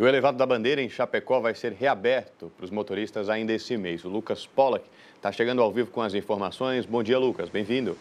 E o elevado da bandeira em Chapecó vai ser reaberto para os motoristas ainda esse mês. O Lucas Pollack está chegando ao vivo com as informações. Bom dia, Lucas. Bem-vindo.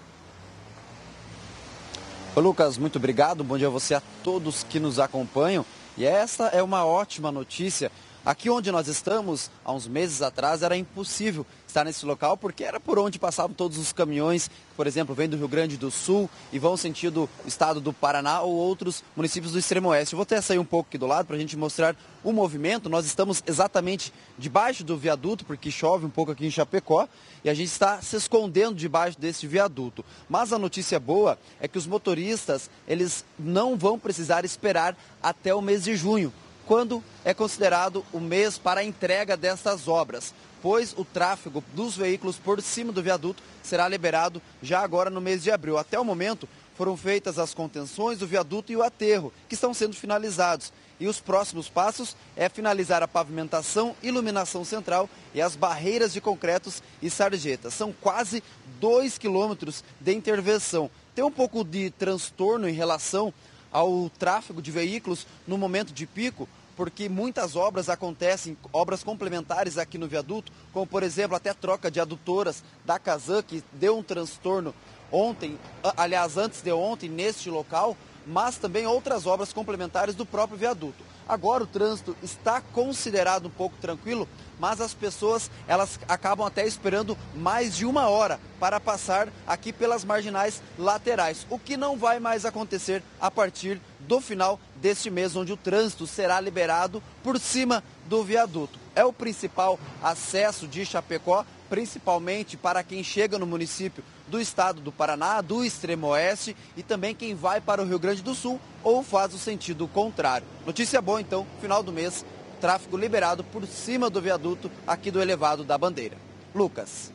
Lucas, muito obrigado. Bom dia a você, a todos que nos acompanham. E essa é uma ótima notícia Aqui onde nós estamos, há uns meses atrás, era impossível estar nesse local porque era por onde passavam todos os caminhões, por exemplo, vêm do Rio Grande do Sul e vão sentido estado do Paraná ou outros municípios do extremo oeste. Eu vou até sair um pouco aqui do lado para a gente mostrar o movimento. Nós estamos exatamente debaixo do viaduto, porque chove um pouco aqui em Chapecó, e a gente está se escondendo debaixo desse viaduto. Mas a notícia boa é que os motoristas, eles não vão precisar esperar até o mês de junho quando é considerado o mês para a entrega dessas obras, pois o tráfego dos veículos por cima do viaduto será liberado já agora no mês de abril. Até o momento foram feitas as contenções do viaduto e o aterro, que estão sendo finalizados. E os próximos passos é finalizar a pavimentação, iluminação central e as barreiras de concretos e sarjetas. São quase dois quilômetros de intervenção. Tem um pouco de transtorno em relação ao tráfego de veículos no momento de pico, porque muitas obras acontecem, obras complementares aqui no viaduto, como por exemplo até troca de adutoras da Casan, que deu um transtorno ontem, aliás, antes de ontem, neste local, mas também outras obras complementares do próprio viaduto. Agora o trânsito está considerado um pouco tranquilo, mas as pessoas elas acabam até esperando mais de uma hora para passar aqui pelas marginais laterais, o que não vai mais acontecer a partir do final deste mês, onde o trânsito será liberado por cima do viaduto. É o principal acesso de Chapecó, principalmente para quem chega no município do estado do Paraná, do extremo oeste e também quem vai para o Rio Grande do Sul ou faz o sentido contrário. Notícia boa então, final do mês, tráfego liberado por cima do viaduto aqui do elevado da Bandeira. Lucas.